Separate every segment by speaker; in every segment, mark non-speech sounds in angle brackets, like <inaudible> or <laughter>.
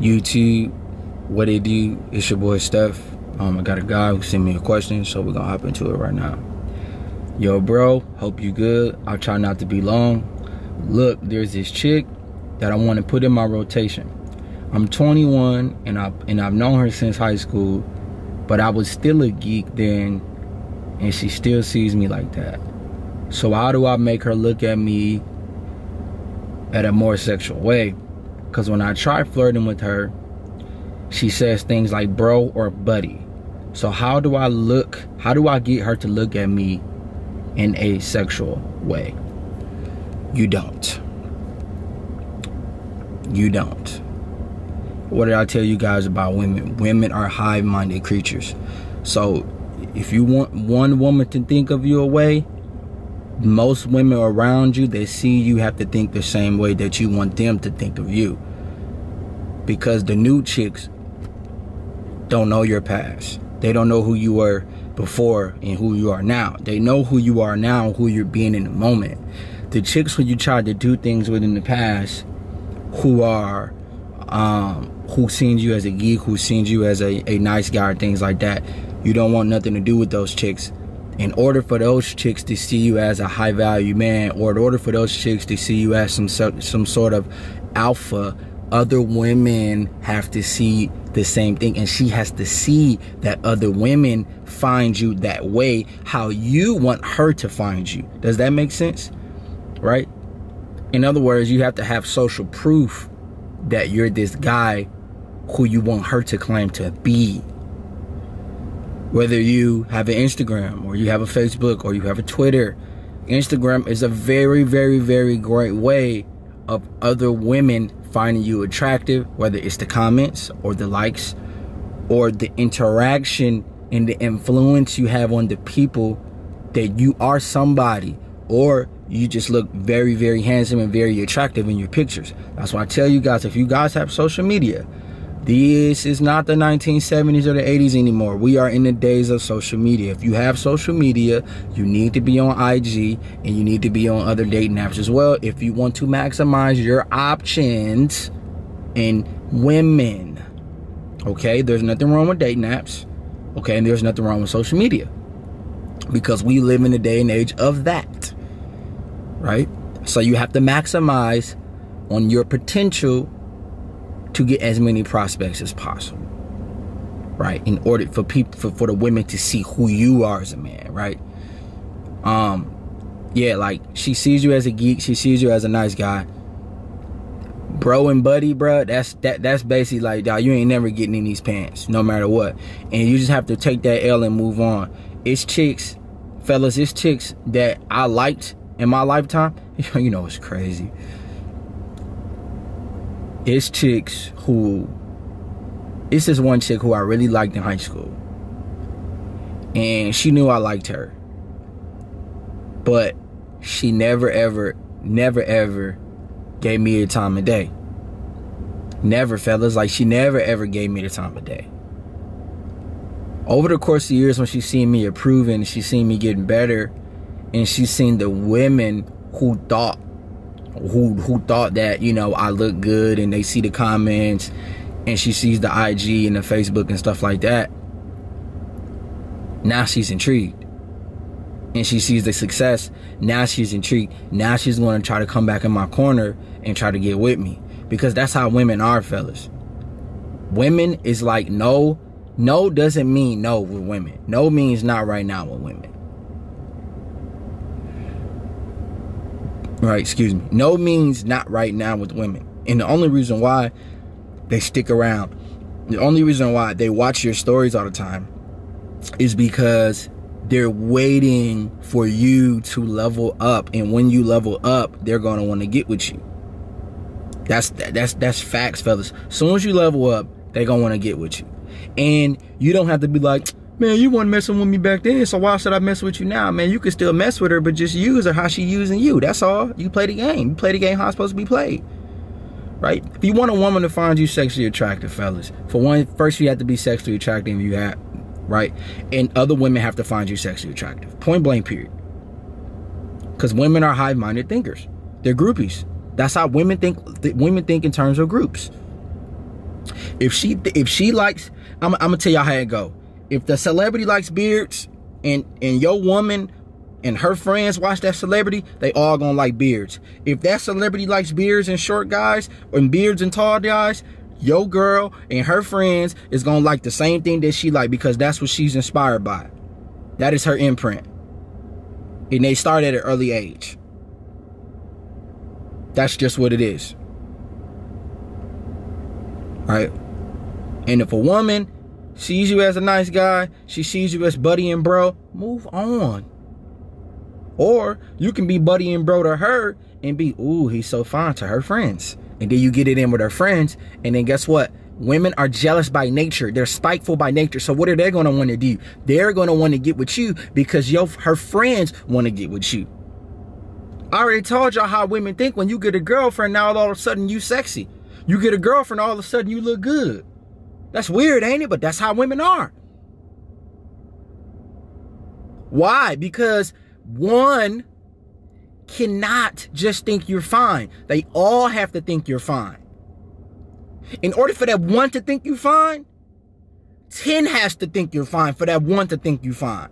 Speaker 1: YouTube, what it do? It's your boy Steph. Um, I got a guy who sent me a question, so we're gonna hop into it right now. Yo, bro, hope you good. I'll try not to be long. Look, there's this chick that I want to put in my rotation. I'm 21 and I and I've known her since high school, but I was still a geek then, and she still sees me like that. So how do I make her look at me at a more sexual way? Because when I try flirting with her, she says things like bro or buddy. So how do I look? How do I get her to look at me in a sexual way? You don't. You don't what did I tell you guys about women? Women are hive minded creatures. So if you want one woman to think of you a way, most women around you that see you have to think the same way that you want them to think of you. Because the new chicks don't know your past. They don't know who you were before and who you are now. They know who you are now, and who you're being in the moment. The chicks who you tried to do things with in the past who are um, who sees you as a geek, who sees you as a, a nice guy, or things like that. You don't want nothing to do with those chicks. In order for those chicks to see you as a high value man, or in order for those chicks to see you as some some sort of alpha, other women have to see the same thing, and she has to see that other women find you that way, how you want her to find you. Does that make sense? Right? In other words, you have to have social proof that you're this guy who you want her to claim to be. Whether you have an Instagram or you have a Facebook or you have a Twitter, Instagram is a very, very, very great way of other women finding you attractive, whether it's the comments or the likes or the interaction and the influence you have on the people that you are somebody or you just look very, very handsome and very attractive in your pictures. That's why I tell you guys if you guys have social media, this is not the 1970s or the 80s anymore. We are in the days of social media. If you have social media, you need to be on IG and you need to be on other dating apps as well if you want to maximize your options in women. Okay, there's nothing wrong with dating apps. Okay, and there's nothing wrong with social media because we live in the day and age of that. Right? So you have to maximize on your potential to get as many prospects as possible right? In order for people for, for the women to see who you are as a man right? Um yeah like she sees you as a geek she sees you as a nice guy. Bro and buddy bro that's that that's basically like dog, you ain't never getting in these pants no matter what. And you just have to take that l and move on. It's chicks fellas it's chicks that i liked in my lifetime. <laughs> You know it's crazy it's chicks who this one chick who I really liked in high school. And she knew I liked her. But she never ever, never ever gave me the time of day. Never, fellas. Like she never ever gave me the time of day. Over the course of years when she seen me improving, she seen me getting better, and she seen the women who thought who who thought that you know I look good and they see the comments and she sees the IG and the Facebook and stuff like that. Now she's intrigued. And she sees the success. Now she's intrigued. Now she's going to try to come back in my corner and try to get with me. Because that's how women are, fellas. Women is like no. No doesn't mean no with women. No means not right now with women. Right, excuse me. No means not right now with women. And the only reason why they stick around, the only reason why they watch your stories all the time is because they're waiting for you to level up. And when you level up, they're gonna want to get with you. That's that's that's facts, fellas. As soon as you level up, they're gonna want to get with you. And you don't have to be like, man, you weren't messing with me back then, so why should I mess with you now? Man, you can still mess with her, but just use her how she using you. That's all. You play the game. You play the game how it's supposed to be played. Right? If you want a woman to find you sexually attractive, fellas, for one, first you have to be sexually attractive you have right? And other women have to find you sexually attractive. Point blank, period. Because women are hive-minded thinkers. They're groupies. That's how women think. Women think in terms of groups. If she if she likes, I'm, I'm gonna tell y'all how it go. If the celebrity likes beards and and your woman and her friends watch that celebrity, they all gonna like beards. If that celebrity likes beards and short guys, and beards and tall guys, your girl and her friends is gonna like the same thing that she like because that's what she's inspired by. That is her imprint. And they start at an early age. That's just what it is. Right? And if a woman sees you as a nice guy, she sees you as buddy and bro, move on. Or you can be buddy and bro to her and be, ooh, he's so fine to her friends. And then you get it in with her friends. And then guess what? Women are jealous by nature. They're spiteful by nature. So what are they going to want to do? They're going to want to get with you because your her friends want to get with you. I already told y'all how women think when you get a girlfriend, now all of a sudden you sexy. You get a girlfriend, all of a sudden you look good. That's weird, ain't it? But that's how women are. Why? Because one cannot just think you're fine. They all have to think you're fine. In order for that one to think you're fine, 10 has to think you're fine for that one to think you're fine.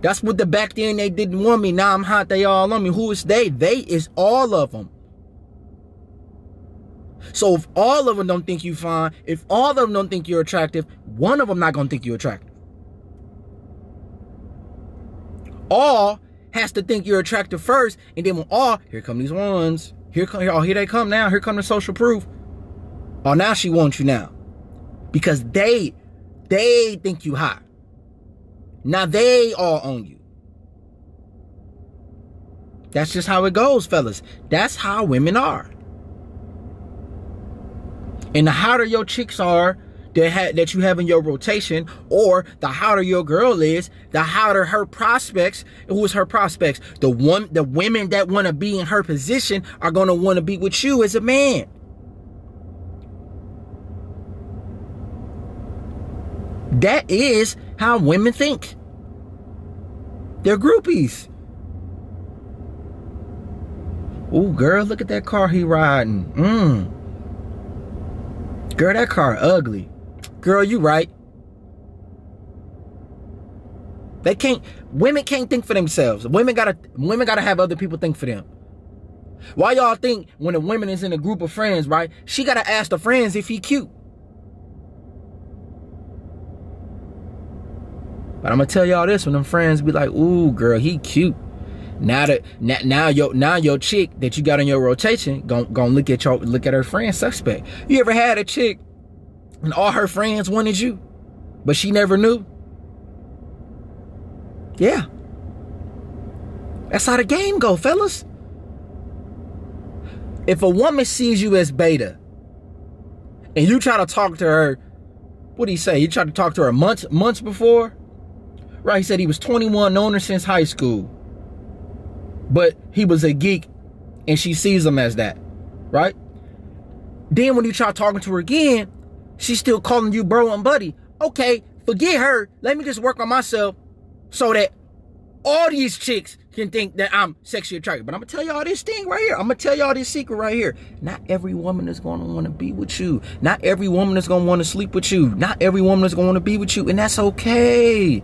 Speaker 1: That's what the back then they didn't want me. Now I'm hot, they all on me. Who is they? They is all of them. So if all of them don't think you fine, if all of them don't think you're attractive, one of them not gonna think you're attractive. all has to think you're attractive first, and then when all, here come these ones. Here come, oh, here they come now. Here come the social proof. Oh, now she wants you now. Because they, they think you hot. Now they all own you. That's just how it goes, fellas. That's how women are. And the hotter your chicks are, that ha- that you have in your rotation, or the hotter your girl is, the hotter her prospects. Who is her prospects? The one, the women that want to be in her position are gonna want to be with you as a man. That is how women think. They're groupies. Ooh, girl, look at that car he riding. Mmm. Girl, that car ugly. Girl, you right. They can't women can't think for themselves. Women gotta women gotta have other people think for them. Why y'all think when a woman is in a group of friends, right? She gotta ask the friends if he cute. But I'm gonna tell y'all this when them friends be like, ooh, girl, he cute. Now that now, now your now your chick that you got in your rotation gonna, gonna look at your look at her friend suspect. You ever had a chick and all her friends wanted you, but she never knew. Yeah. That's how the game go, fellas. If a woman sees you as beta and you try to talk to her, what do you say? You tried to talk to her months months before? Right, he said he was 21, known her since high school. But he was a geek and she sees him as that. Right? Then when you try talking to her again, she's still calling you bro and buddy. Okay, forget her. Let me just work on myself so that all these chicks can think that I'm sexually attracted. But I'm gonna tell y'all this thing right here. I'm gonna tell y'all this secret right here. Not every woman is gonna wanna be with you. Not every woman is gonna wanna sleep with you. Not every woman is gonna wanna be with you. And that's okay.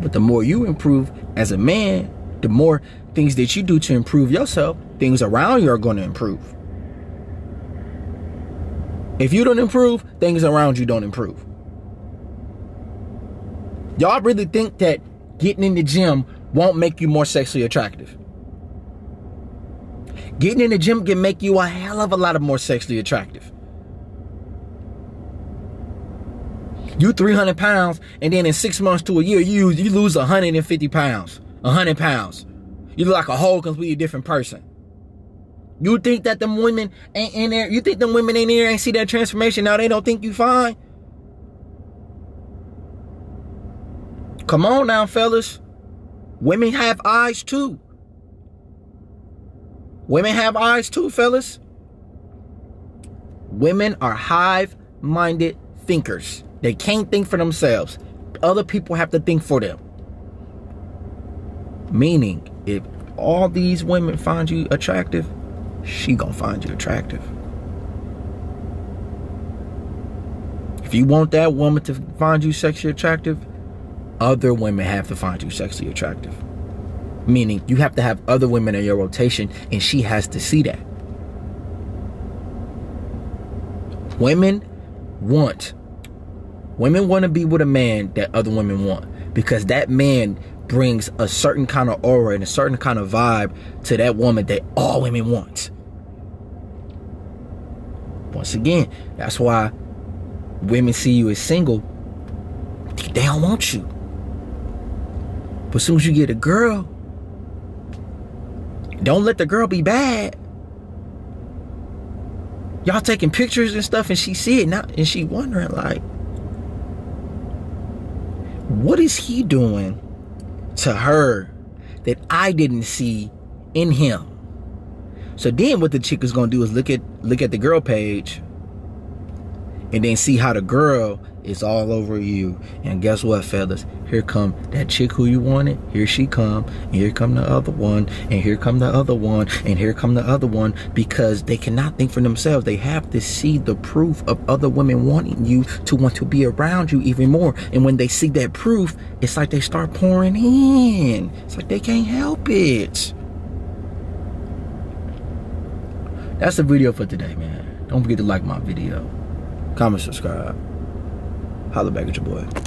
Speaker 1: But the more you improve as a man, the more things that you do to improve yourself, things around you are gonna improve. If you don't improve, things around you don't improve. Y'all really think that getting in the gym won't make you more sexually attractive? Getting in the gym can make you a hell of a lot of more sexually attractive. You 300 pounds, and then in six months to a year, you you lose 150 pounds, 100 pounds. You look like a whole completely different person. You think that them women ain't in there? You think them women ain't in there ain't see that transformation? Now they don't think you fine? Come on now, fellas. Women have eyes too. Women have eyes too, fellas. Women are hive-minded thinkers. They can't think for themselves. Other people have to think for them. Meaning, if all these women find you attractive, she gonna find you attractive. If you want that woman to find you sexually attractive, other women have to find you sexually attractive. Meaning, you have to have other women in your rotation, and she has to see that. Women want. Women want to be with a man that other women want because that man brings a certain kind of aura and a certain kind of vibe to that woman that all women want. Once again, that's why women see you as single, they don't want you. But as soon as you get a girl, don't let the girl be bad. Y'all taking pictures and stuff and she see it now and she wondering like, what is he doing to her that I didn't see in him? So then what the chick is gonna do is look at look at the girl page and then see how the girl is all over you. And guess what, fellas? Here come that chick who you wanted. Here she come. And here come the other one. And here come the other one. And here come the other one. Because they cannot think for themselves. They have to see the proof of other women wanting you to want to be around you even more. And when they see that proof, it's like they start pouring in. It's like they can't help it. That's the video for today, man. Don't forget to like my video. Comment, subscribe. Holla back at your boy.